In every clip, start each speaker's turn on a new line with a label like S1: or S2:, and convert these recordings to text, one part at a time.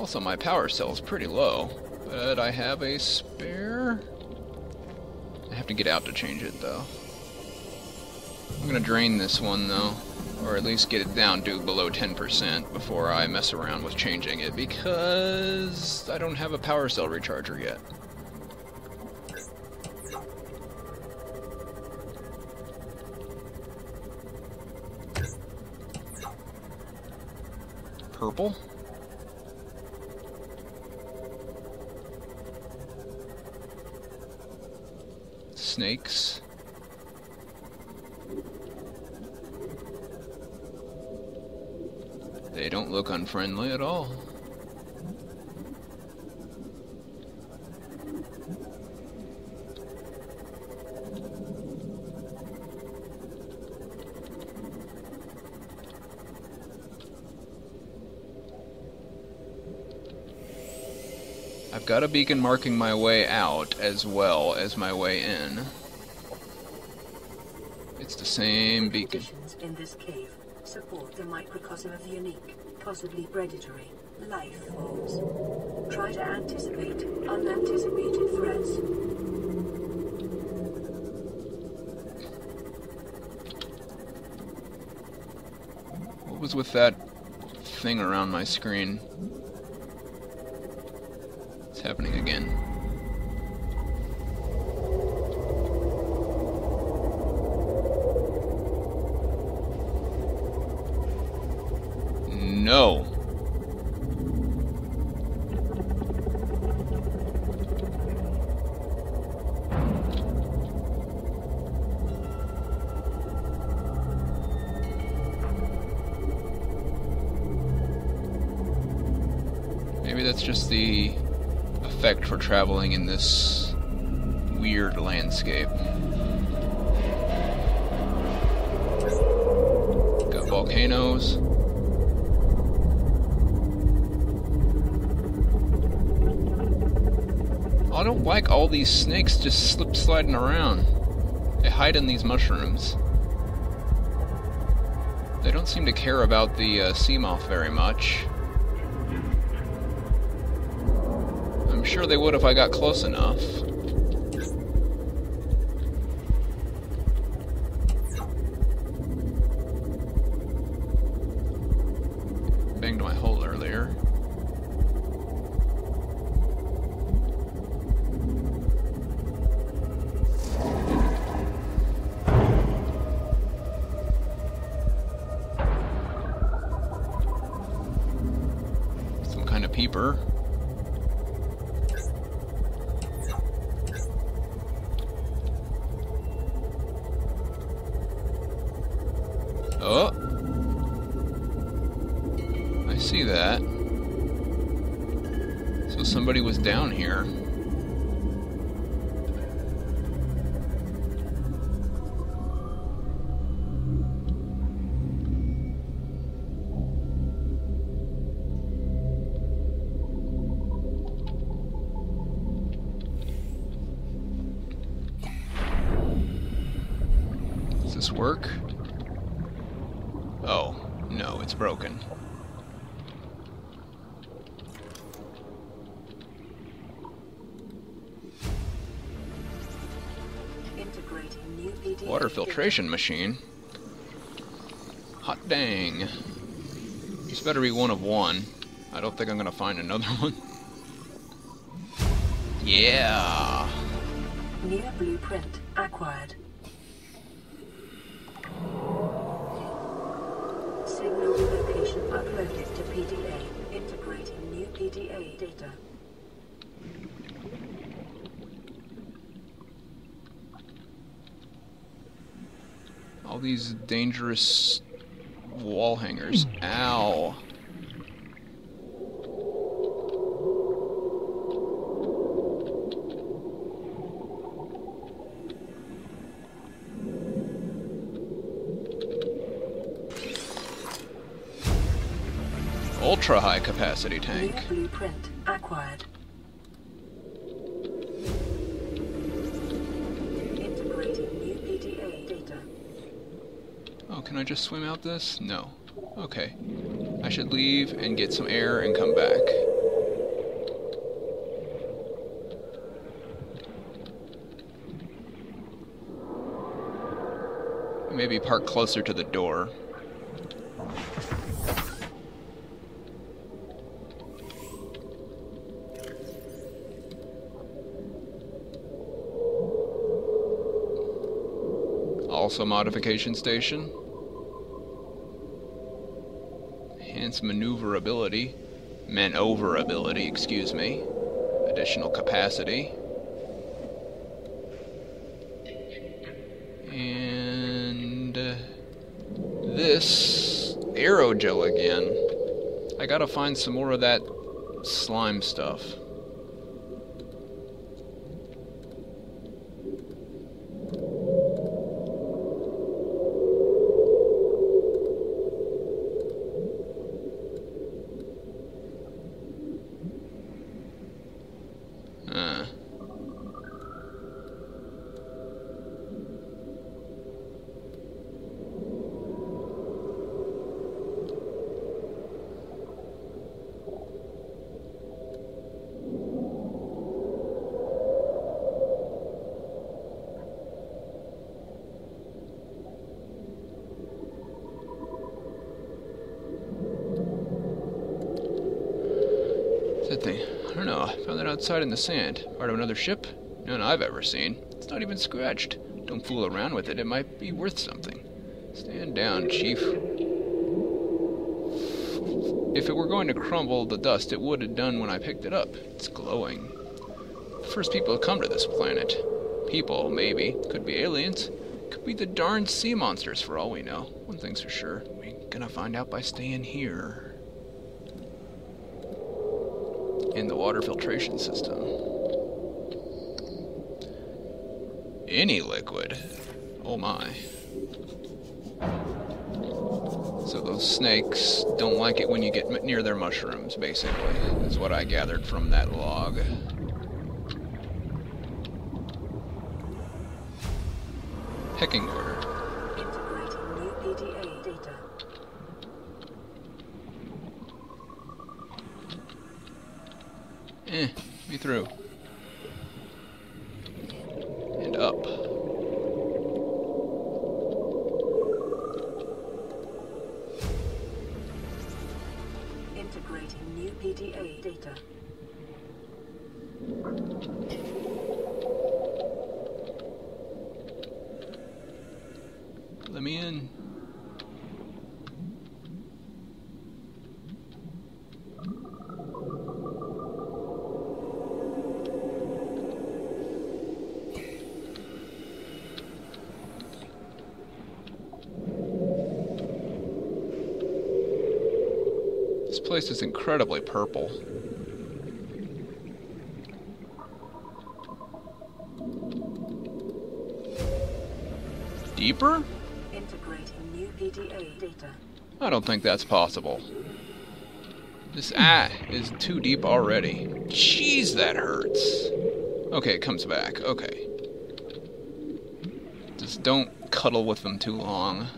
S1: Also, my power cell's pretty low, but I have a spare. I have to get out to change it, though. I'm gonna drain this one, though, or at least get it down to below 10% before I mess around with changing it, because I don't have a power cell recharger yet. Purple? Snakes. They don't look unfriendly at all. I've got a beacon marking my way out as well as my way in. It's the same beacon.
S2: In this cave support the microcosm of unique, possibly predatory, life forms. Try to anticipate unanticipated threats.
S1: What was with that thing around my screen? No. Maybe that's just the effect for traveling in this weird landscape. Got volcanoes. I don't like all these snakes just slip sliding around. They hide in these mushrooms. They don't seem to care about the uh, Seamoth very much. I'm sure they would if I got close enough. Banged my hole peeper. Oh. I see that. So somebody was down here. This work? Oh, no, it's broken.
S2: Integrating new PDA
S1: Water filtration machine. Hot dang. This better be one of one. I don't think I'm gonna find another one. Yeah.
S2: New blueprint acquired. Uploaded to PDA. Integrating new PDA data.
S1: All these dangerous wall hangers. Ow. ultra-high capacity tank.
S2: Blueprint acquired.
S1: Oh, can I just swim out this? No. Okay. I should leave and get some air and come back. Maybe park closer to the door. Also modification station. Enhanced maneuverability. Maneuverability, excuse me. Additional capacity. And uh, this aerogel again. I gotta find some more of that slime stuff. Uh. Thing. I don't know. I found it outside in the sand. Part of another ship? None I've ever seen. It's not even scratched. Don't fool around with it. It might be worth something. Stand down, Chief. If it were going to crumble the dust, it would have done when I picked it up. It's glowing. The first people to come to this planet. People, maybe. Could be aliens. Could be the darned sea monsters for all we know. One thing's for sure. We're gonna find out by staying here in the water filtration system. Any liquid. Oh my. So those snakes don't like it when you get near their mushrooms, basically, is what I gathered from that log. Pecking order.
S2: Integrating new PDA data.
S1: Eh, be through. And up.
S2: Integrating new PDA data.
S1: Let me in. This place is incredibly purple. Deeper?
S2: Integrating new PDA data.
S1: I don't think that's possible. This ah is too deep already. Jeez, that hurts. Okay, it comes back. Okay. Just don't cuddle with them too long.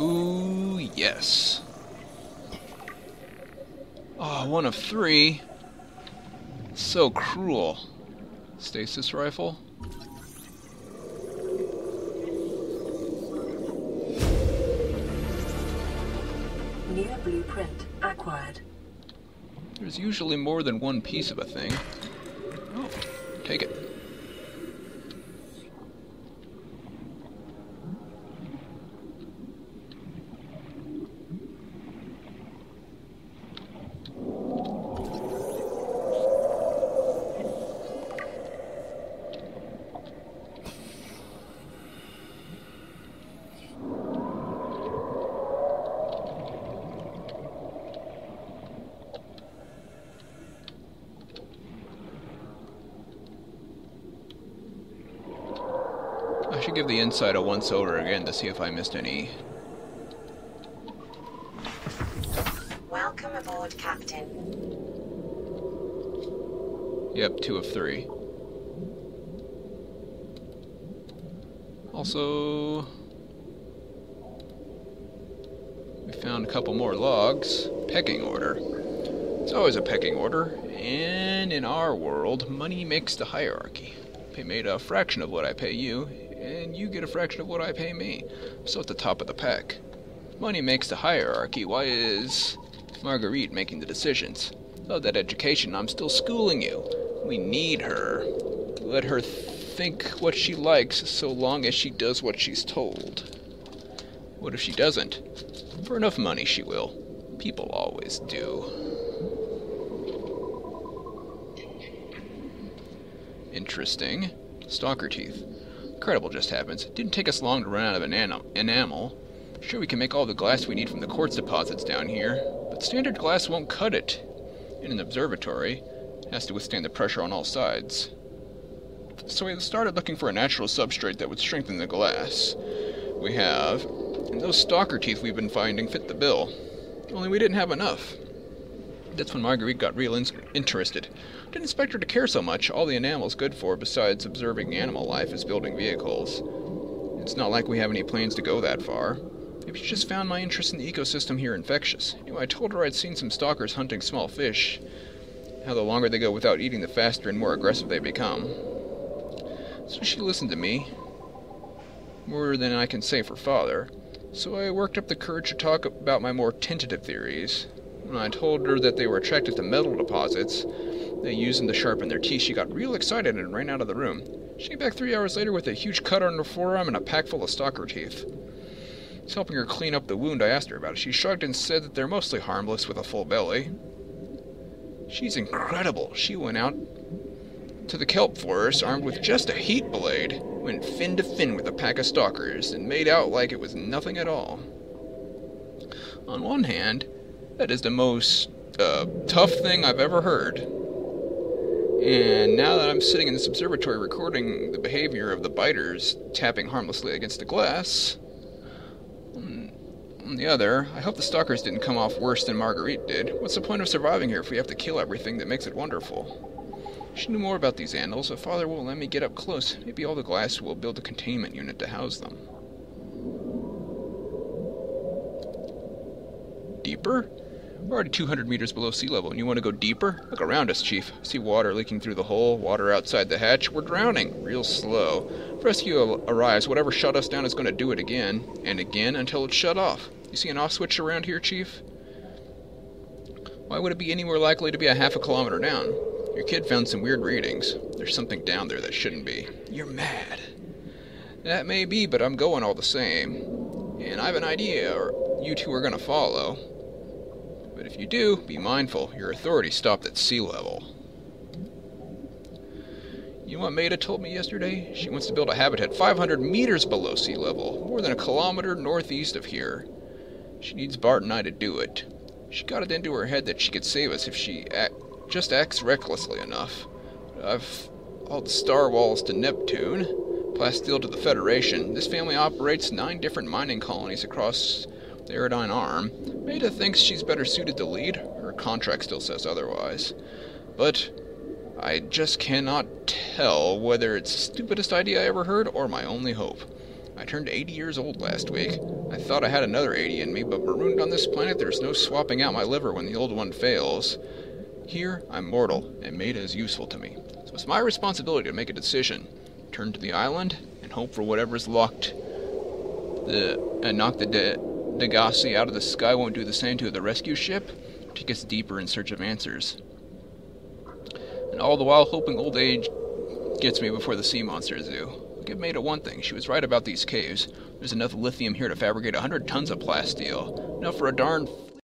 S1: Ooh, yes. Oh, one of three. So cruel. Stasis rifle?
S2: New blueprint acquired.
S1: There's usually more than one piece of a thing. Oh, take it. Should give the inside a once over again to see if I missed any.
S3: Welcome aboard, Captain.
S1: Yep, two of three. Also, we found a couple more logs. Pecking order. It's always a pecking order, and in our world, money makes the hierarchy. Pay made a fraction of what I pay you, and you get a fraction of what I pay me. So at the top of the pack. Money makes the hierarchy. Why is Marguerit making the decisions? Oh, that education, I'm still schooling you. We need her. Let her think what she likes so long as she does what she's told. What if she doesn't? For enough money, she will. People always do. Interesting. Stalker teeth. Incredible just happens. Didn't take us long to run out of enam enamel. Sure, we can make all the glass we need from the quartz deposits down here, but standard glass won't cut it. In an observatory, it has to withstand the pressure on all sides. So we started looking for a natural substrate that would strengthen the glass. We have, and those stalker teeth we've been finding fit the bill. Only we didn't have enough. That's when Marguerit got real in interested. Didn't expect her to care so much. All the enamel's good for, besides observing animal life, is building vehicles. It's not like we have any plans to go that far. Maybe she just found my interest in the ecosystem here infectious. Anyway, I told her I'd seen some stalkers hunting small fish. How the longer they go without eating, the faster and more aggressive they become. So she listened to me. More than I can say for father. So I worked up the courage to talk about my more tentative theories. When I told her that they were attracted to metal deposits they use them to sharpen their teeth, she got real excited and ran out of the room. She came back three hours later with a huge cut on her forearm and a pack full of stalker teeth. I was helping her clean up the wound, I asked her about it. She shrugged and said that they're mostly harmless with a full belly. She's incredible. She went out to the kelp forest armed with just a heat blade, went fin to fin with a pack of stalkers, and made out like it was nothing at all. On one hand, that is the most uh, tough thing I've ever heard. And now that I'm sitting in this observatory recording the behavior of the biters tapping harmlessly against the glass, on the other, I hope the stalkers didn't come off worse than Marguerit did. What's the point of surviving here if we have to kill everything that makes it wonderful? She knew more about these animals, so father won't let me get up close. Maybe all the glass will build a containment unit to house them. Deeper? We're already 200 meters below sea level, and you want to go deeper? Look around us, Chief. See water leaking through the hole, water outside the hatch. We're drowning. Real slow. If rescue arrives, whatever shut us down is going to do it again, and again until it's shut off. You see an off switch around here, Chief? Why would it be anywhere likely to be a half a kilometer down? Your kid found some weird readings. There's something down there that shouldn't be. You're mad. That may be, but I'm going all the same. And I have an idea, or you two are going to follow. If you do, be mindful, your authority stopped at sea level. You know what Maida told me yesterday? She wants to build a habitat 500 meters below sea level, more than a kilometer northeast of here. She needs Bart and I to do it. She got it into her head that she could save us if she act, just acts recklessly enough. I've all the star walls to Neptune, Plasteel to the Federation. This family operates nine different mining colonies across the Ariadne Arm. Maida thinks she's better suited to lead. Her contract still says otherwise. But I just cannot tell whether it's the stupidest idea I ever heard or my only hope. I turned 80 years old last week. I thought I had another 80 in me, but marooned on this planet, there's no swapping out my liver when the old one fails. Here, I'm mortal, and Maida is useful to me. So it's my responsibility to make a decision. Turn to the island and hope for whatever's locked the and knock the de Degasi out of the sky won't do the same to the rescue ship. She gets deeper in search of answers. And all the while hoping old age gets me before the sea monsters do. Give Maida one thing, she was right about these caves. There's enough lithium here to fabricate a hundred tons of plasteel. Enough for a darn